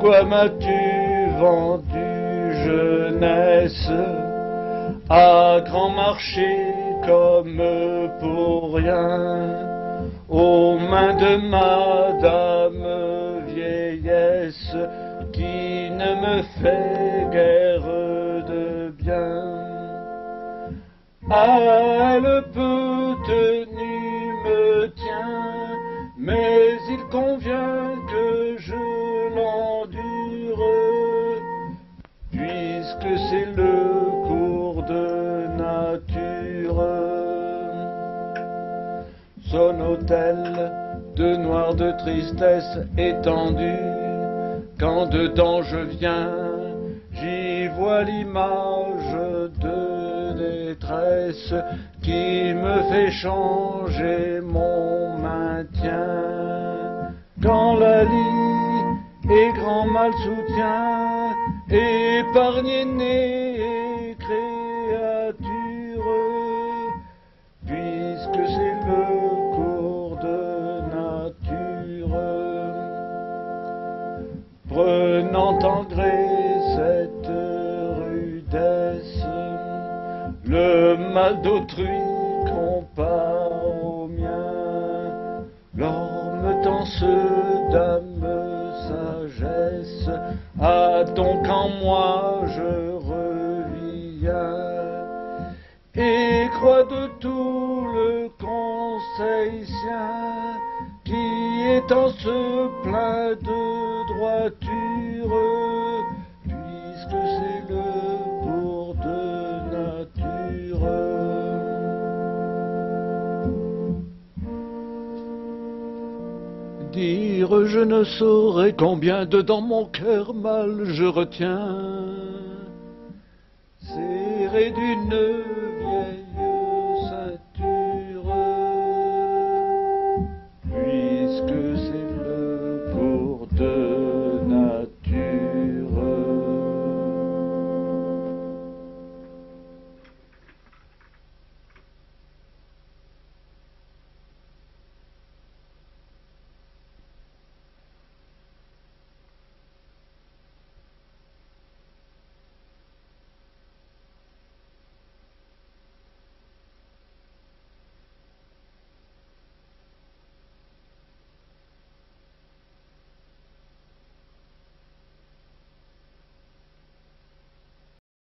Pourquoi m'as-tu vendu jeunesse à grand marché comme pour rien? Aux mains de madame vieillesse qui ne me fait guère de bien. Elle peu tenue me tient, mais il convient puisque c'est le cours de nature. Son hôtel de noir de tristesse étendu, quand dedans je viens, j'y vois l'image de détresse qui me fait changer mon maintien. Quand la lit et grand mal soutient, épargnez né et créature, puisque c'est le cours de nature. Prenant en gré cette rudesse, le mal d'autrui compare sagesse, a-t-on qu'en moi je reviens et crois de tout le conseil sien qui est en ce plein de droiture, Je ne saurais combien de dans mon cœur mal je retiens, serré d'une